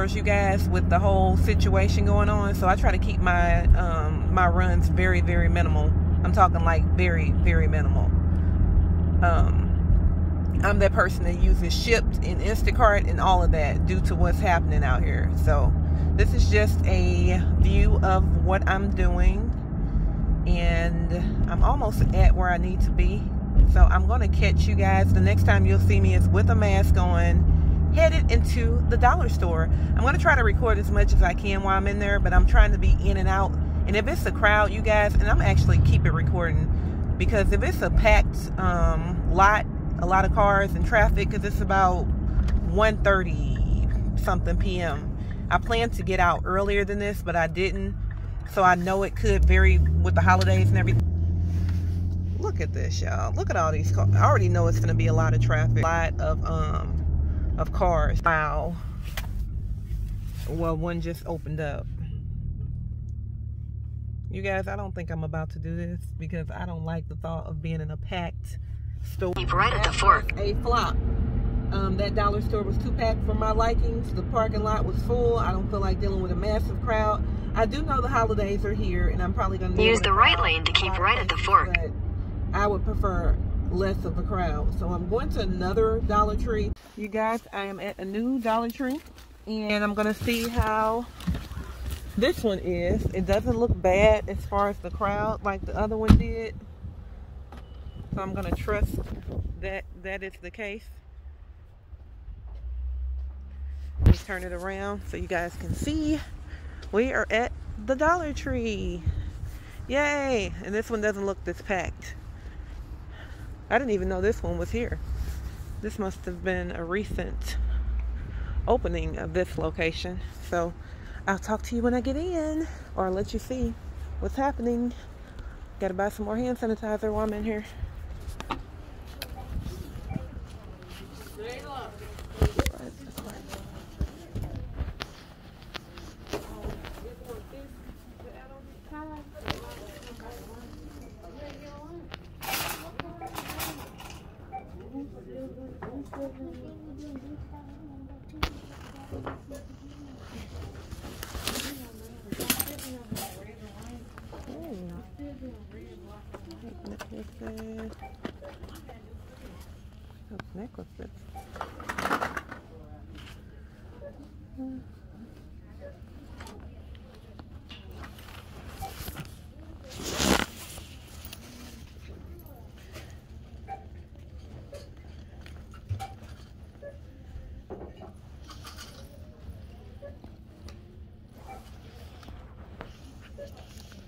going to stores, you guys, with the whole situation going on. So I try to keep my um, my runs very, very minimal. I'm talking like very, very minimal. Um, I'm that person that uses Shipt and Instacart and all of that due to what's happening out here. So this is just a view of what I'm doing. And I'm almost at where I need to be. So I'm going to catch you guys. The next time you'll see me is with a mask on headed into the dollar store. I'm going to try to record as much as I can while I'm in there, but I'm trying to be in and out. And if it's a crowd, you guys, and I'm actually keep it recording because if it's a packed um, lot, a lot of cars and traffic, because it's about 1.30 something p.m. I planned to get out earlier than this, but I didn't. So I know it could vary with the holidays and everything. Look at this, y'all. Look at all these cars. I already know it's going to be a lot of traffic. A lot of um, of cars. Wow. Well, one just opened up. You guys, I don't think I'm about to do this because I don't like the thought of being in a packed store. Keep right at the fork. A flop. Um, that dollar store was too packed for my likings. The parking lot was full. I don't feel like dealing with a massive crowd. I do know the holidays are here, and I'm probably going to use the right lane to keep right at the fork. But I would prefer less of a crowd. So I'm going to another Dollar Tree. You guys, I am at a new Dollar Tree and I'm gonna see how this one is. It doesn't look bad as far as the crowd like the other one did. So I'm gonna trust that that is the case. Let me turn it around so you guys can see. We are at the Dollar Tree. Yay! And this one doesn't look this packed. I didn't even know this one was here. This must have been a recent opening of this location. So I'll talk to you when I get in or I'll let you see what's happening. Gotta buy some more hand sanitizer while I'm in here.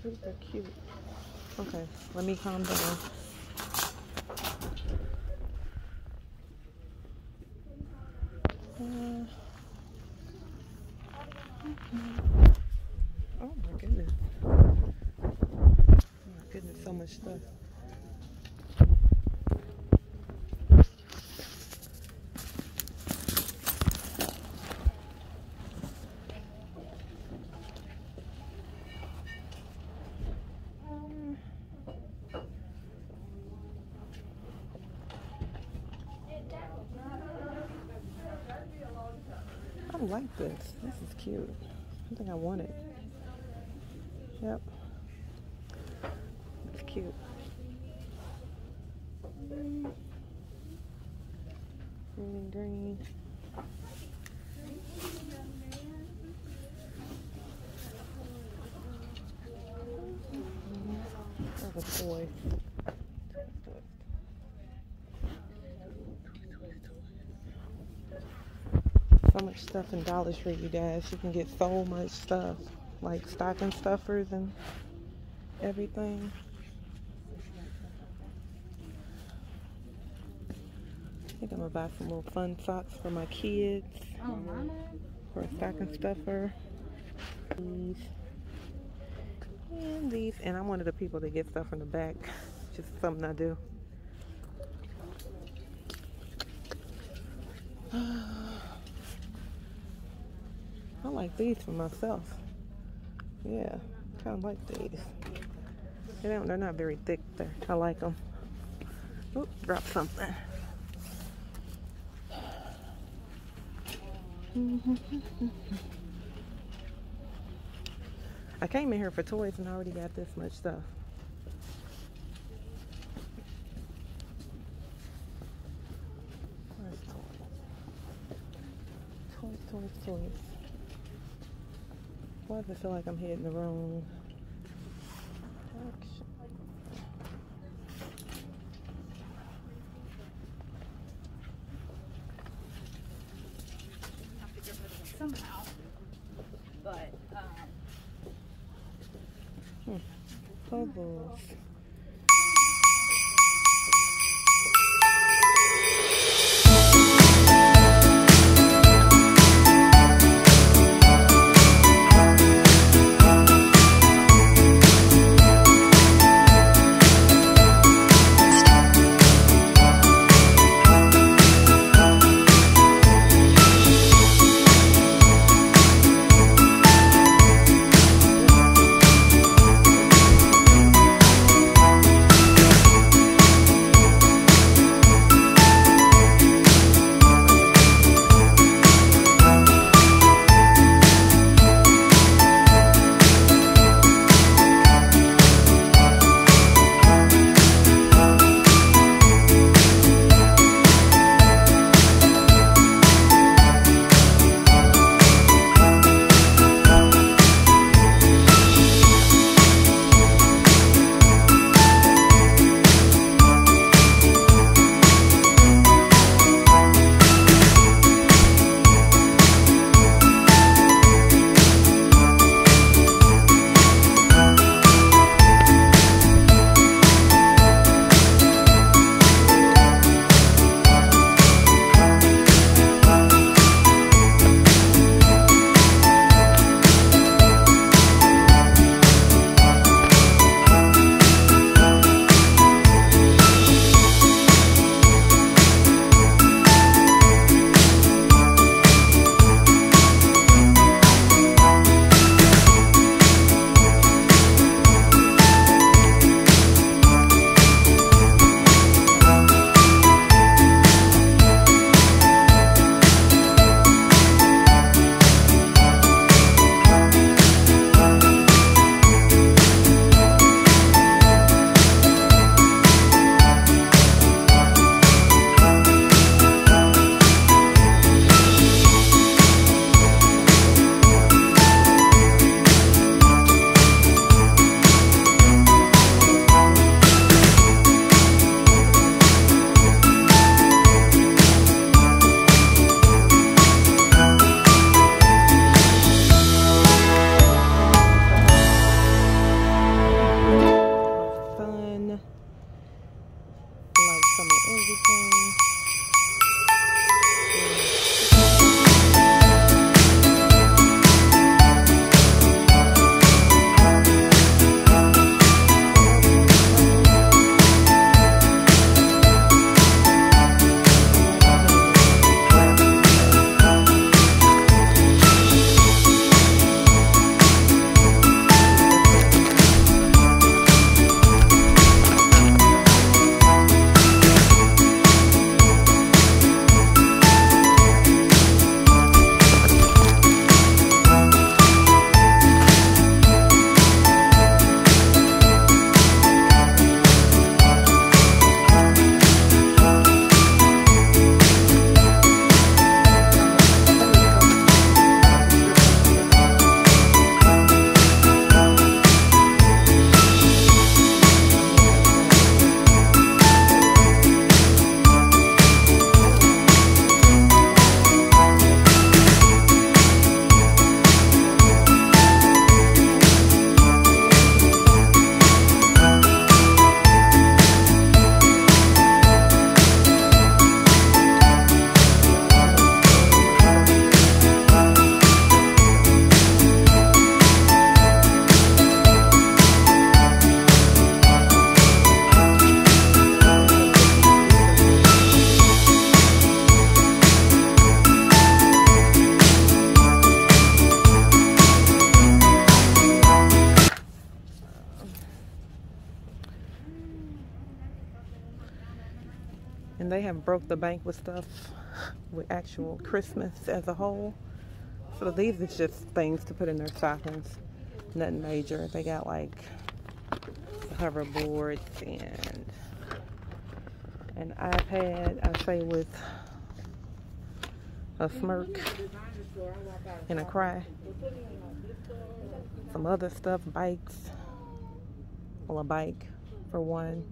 These are cute. Okay, let me calm down. Uh, oh my goodness. Oh my goodness, so much stuff. I like this. This is cute. I think I want it. Yep. It's cute. Green and green. There's a boy. so much stuff in Dollar Tree, you guys. You can get so much stuff, like stocking stuffers and everything. I think I'm gonna buy some little fun socks for my kids. Oh, for a stocking stuffer. These. And these. And I'm one of the people that get stuff in the back. Just something I do. I like these for myself. Yeah, kind of like these. They don't, they're not very thick. There, I like them. Oop, drop something. I came in here for toys and I already got this much stuff. Where's toys? Toys, toys, toys. Why does feel like I'm heading the wrong of they have broke the bank with stuff with actual Christmas as a whole. So these are just things to put in their stockings. Nothing major. They got like hoverboards and an iPad, I say with a smirk and a cry. Some other stuff, bikes. Well, a bike for one.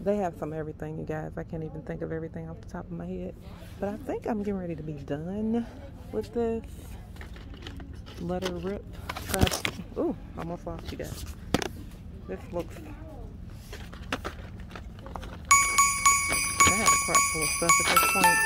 They have some everything, you guys. I can't even think of everything off the top of my head. But I think I'm getting ready to be done with this. Let her rip. Ooh, almost lost you guys. This looks. I have a cart full of stuff at this point.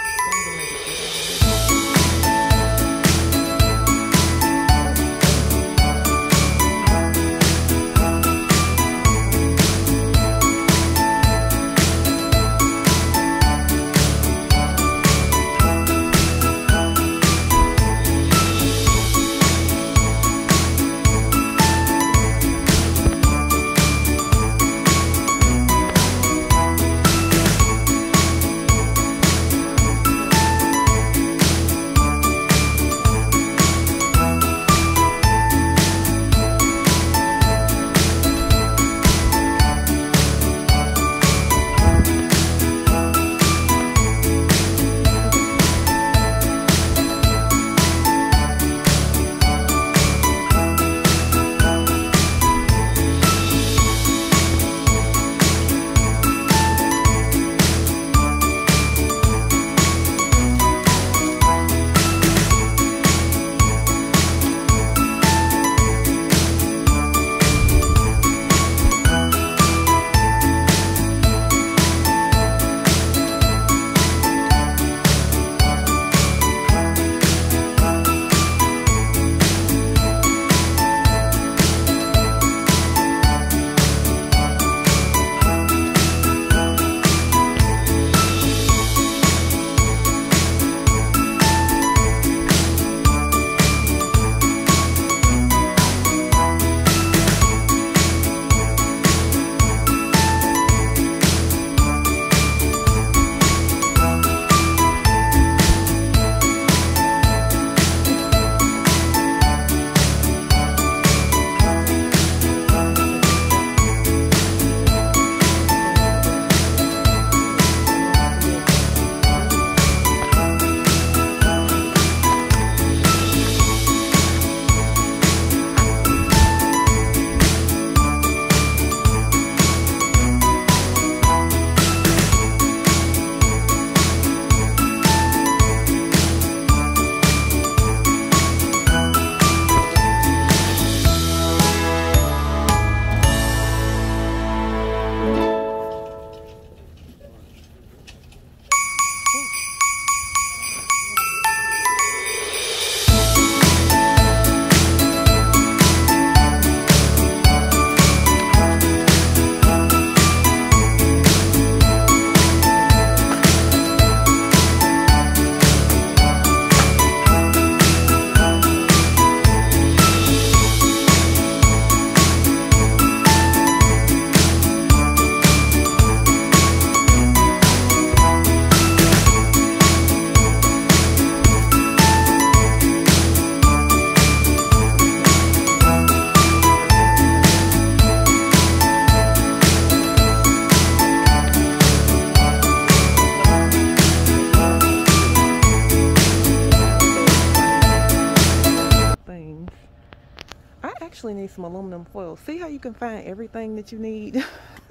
Everything that you need?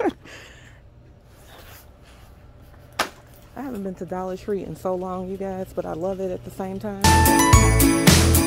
I haven't been to Dollar Tree in so long, you guys, but I love it at the same time.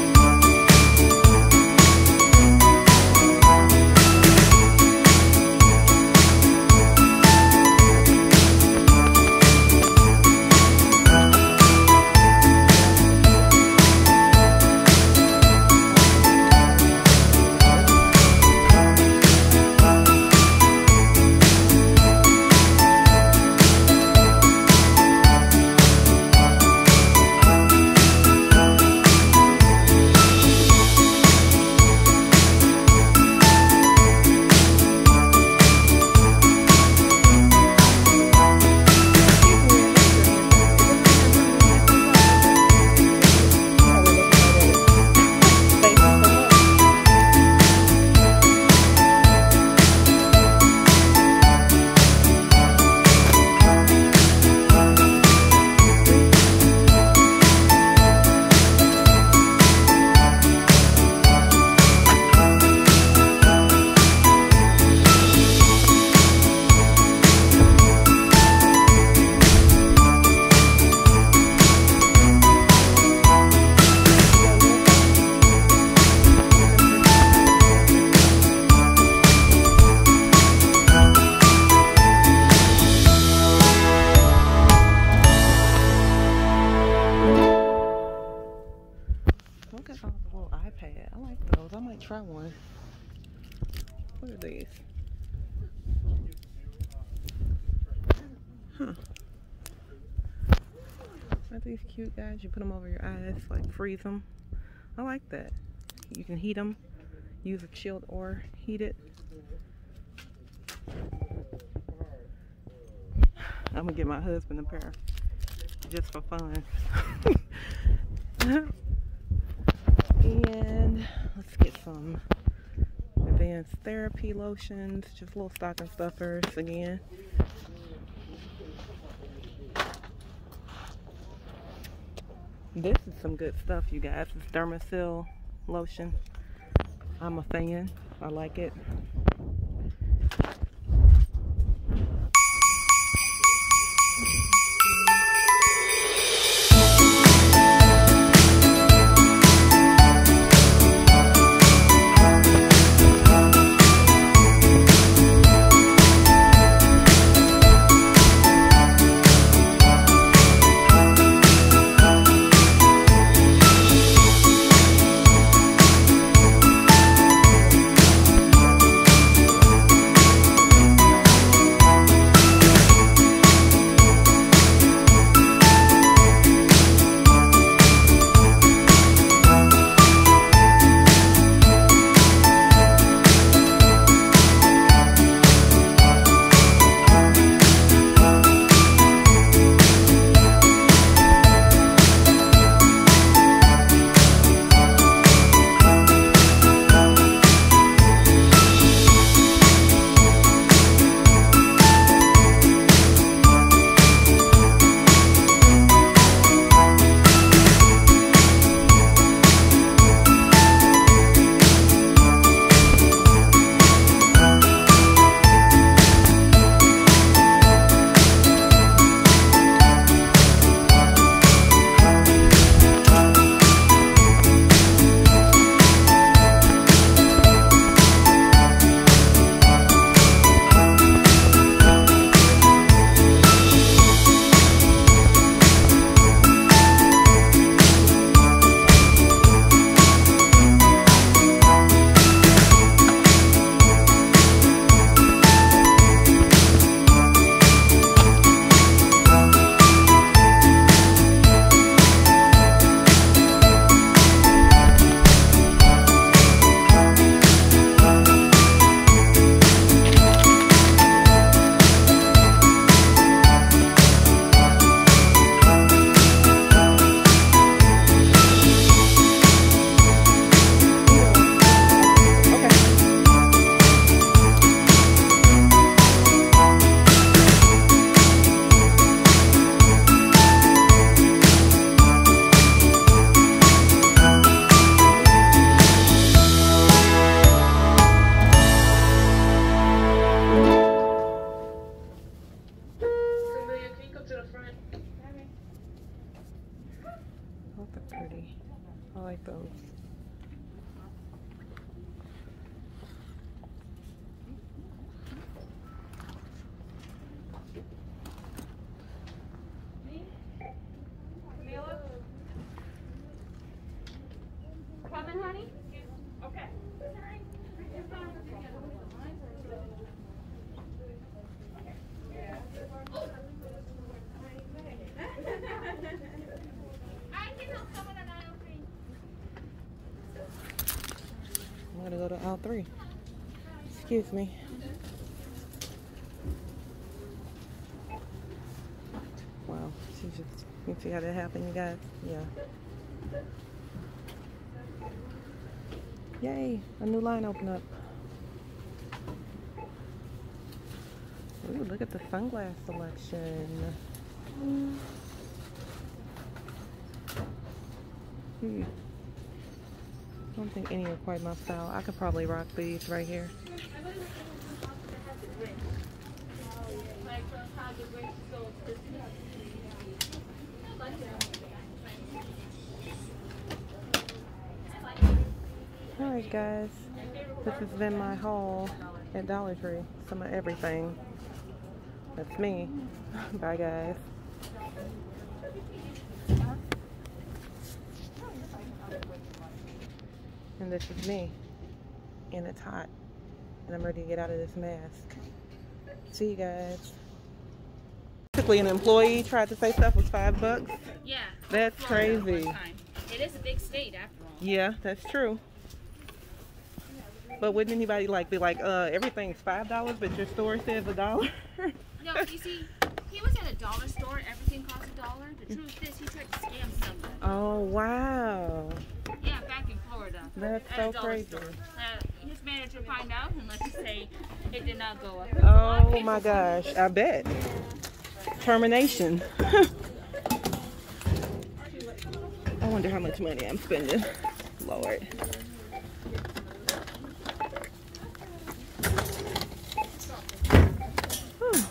Huh. Aren't these cute guys? You put them over your eyes, like freeze them. I like that. You can heat them, use a chilled or heat it. I'm gonna get my husband a pair just for fun. and let's get some advanced therapy lotions, just little stocking stuffers again. This is some good stuff, you guys. It's Dermasil lotion. I'm a fan. I like it. Go to aisle three. Excuse me. Wow, she just, you see how that happened, you guys? Yeah. Yay, a new line opened up. Ooh, look at the sunglass selection. Hmm. Don't think any are quite my style. I could probably rock these right here. Alright guys, this has been my haul at Dollar Tree. Some of everything. That's me. Bye guys. And this is me. And it's hot. And I'm ready to get out of this mask. See you guys. Basically, an employee tried to say stuff was five bucks. Yeah. That's crazy. It is a big state after all. Yeah, that's true. But wouldn't anybody like be like, uh, everything's five dollars, but your store says a dollar? No, you see, he was at a dollar store. Everything cost a dollar. The truth is, he tried to scam somebody. oh wow, Yeah, back in Florida. That's at so crazy. store. Uh, his manager find out and let's say it did not go up. There's a lot of Oh my gosh, I bet. Termination. I wonder how much money I'm spending. Lord. Whew.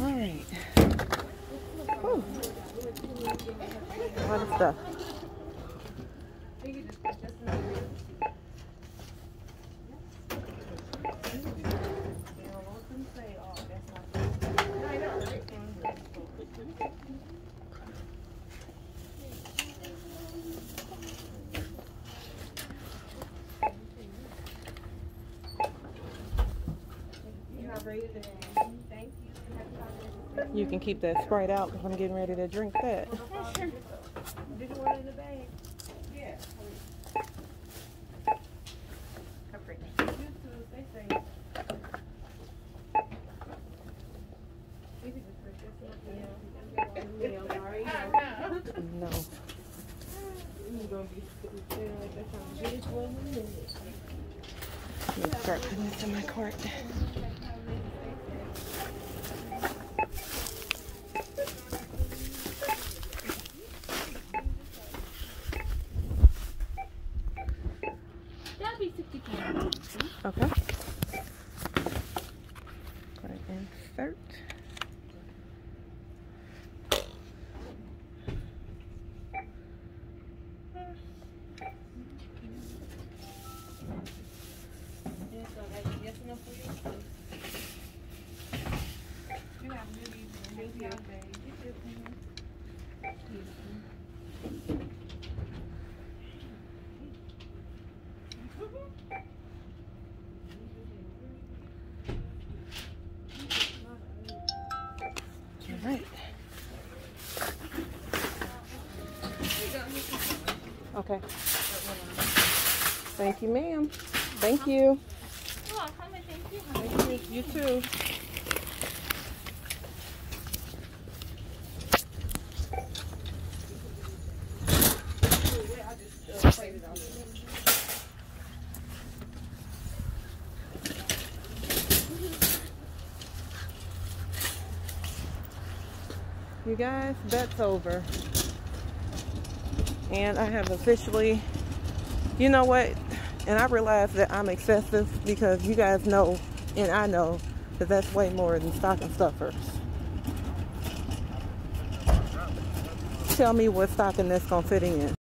All right. Whew. A lot of stuff. You can keep that Sprite out because I'm getting ready to drink that. No. Let me start putting this in my cart. That'd be 64. Okay. Go ahead, and insert. All right. Okay. Thank you, ma'am. Thank you. You. Thank you. You too. You guys, that's over. And I have officially, you know what? And I realize that I'm excessive because you guys know, and I know, that that's way more than stocking stuffers. Tell me what stocking that's gonna fit in.